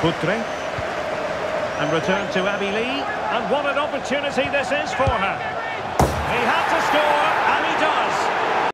Putre. And return to Abby Lee. And what an opportunity this is for her.